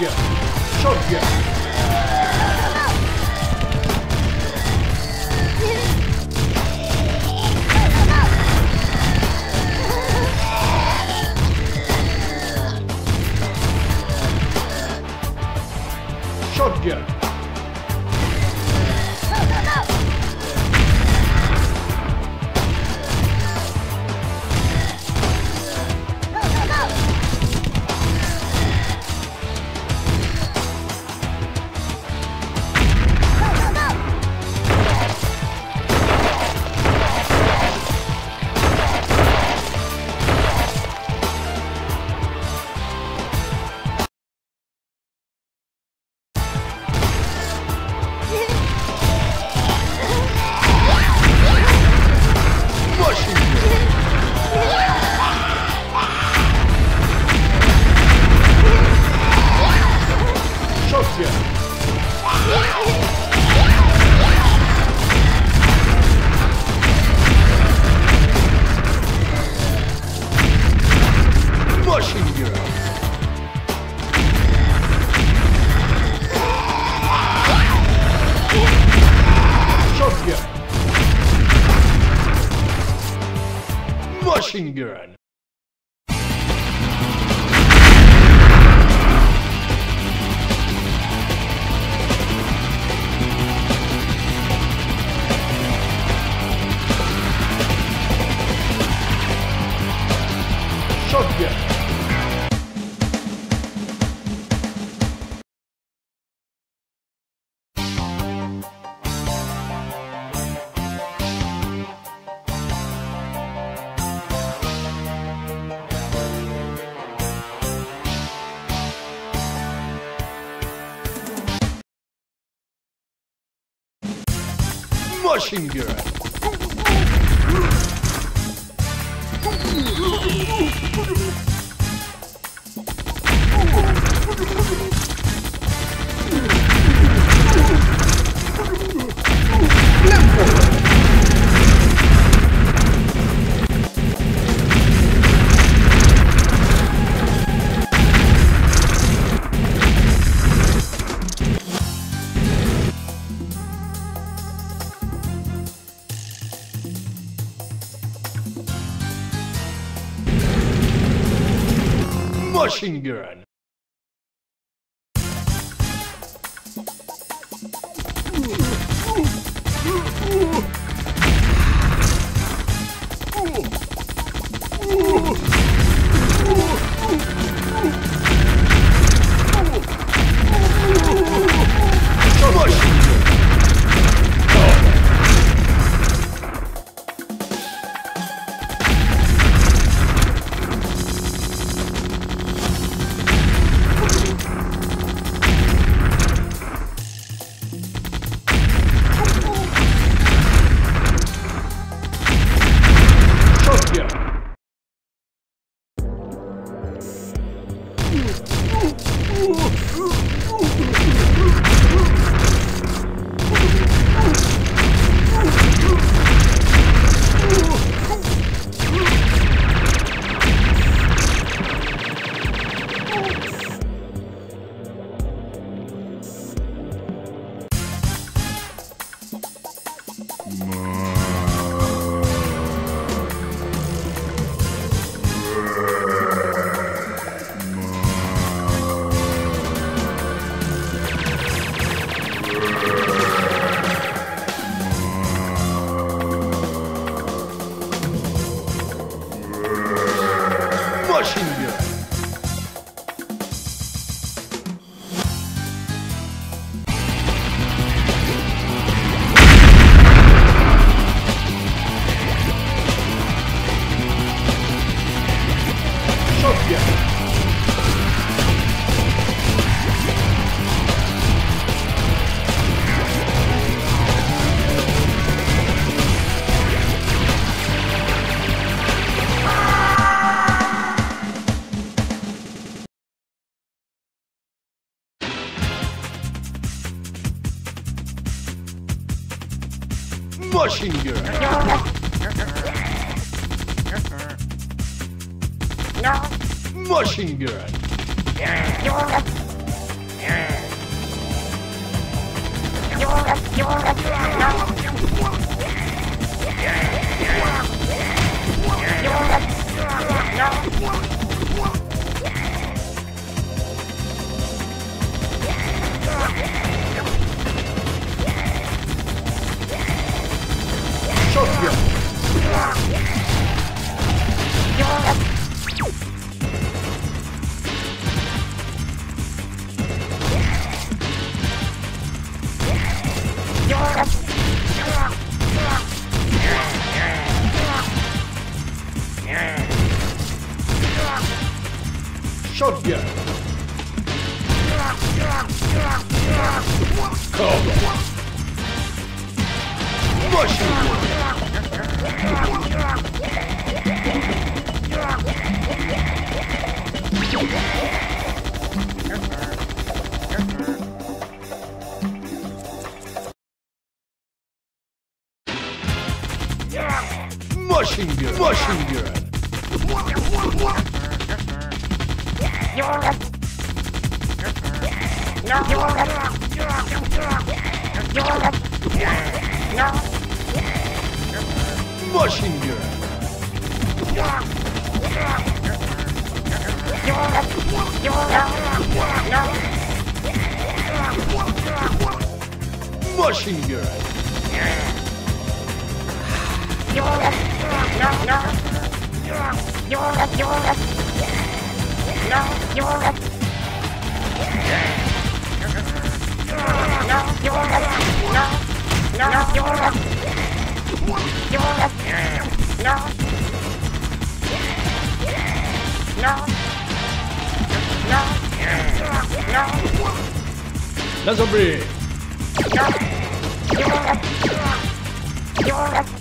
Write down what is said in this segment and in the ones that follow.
Shotgun! Shotgun! Machine gun! Machine gun! Machine gun! Machine gun. Machine gun. Yes. mushing you. Mushing you. No, no, no, no, no, no, no, no, no, no, no, no, no, no, no, Machine gun. Machine gun. Laser beam. Shotgun.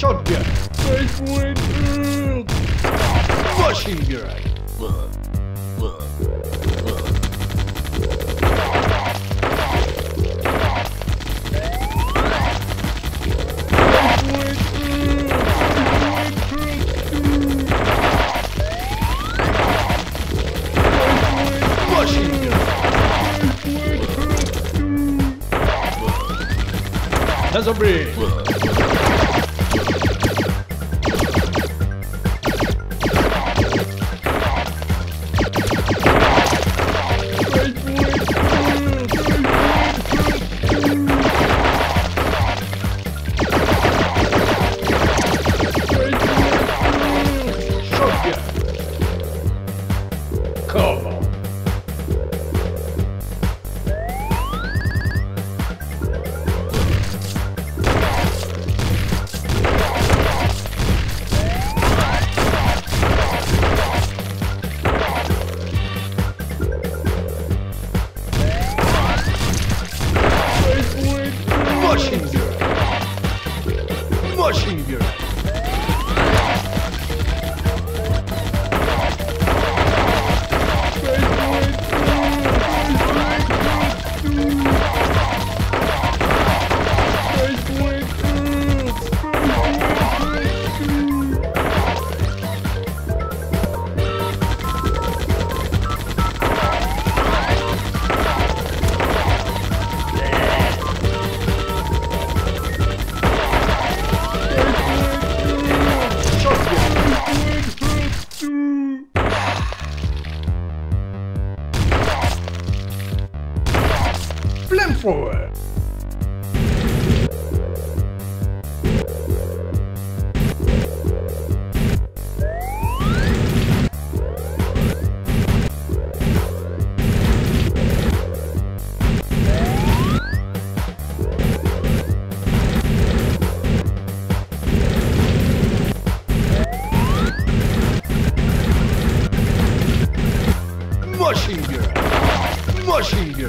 Shotgun. Gun. Machine gun. Laser beam. Shotgun.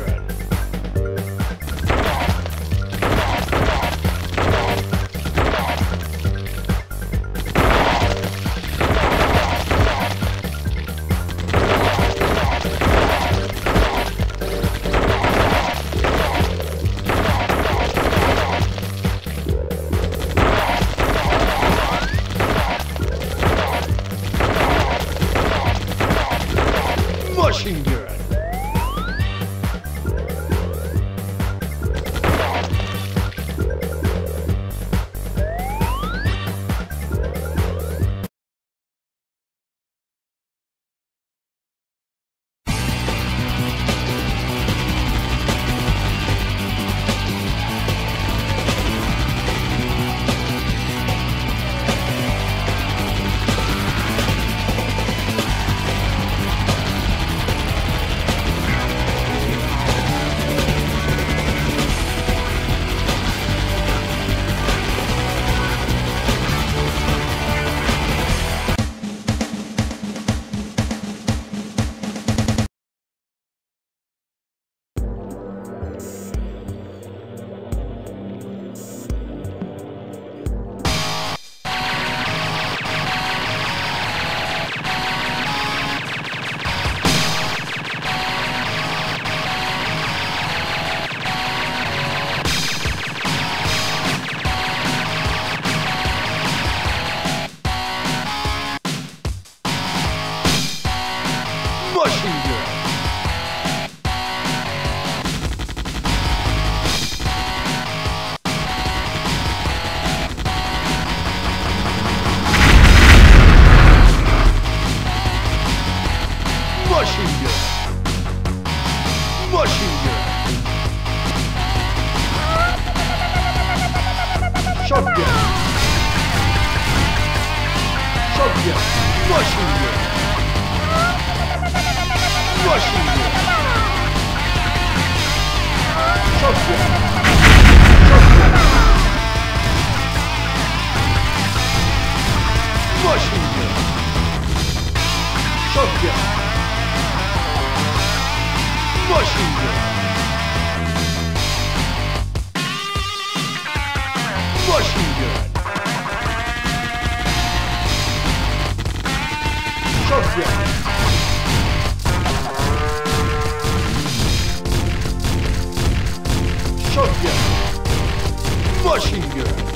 Gun. Shotgun. Machine gun. Machine gun. Shotgun. Shotgun. Machine gun. Shotgun. Machine gun. Machine Shotgun. Shotgun. Machine gun.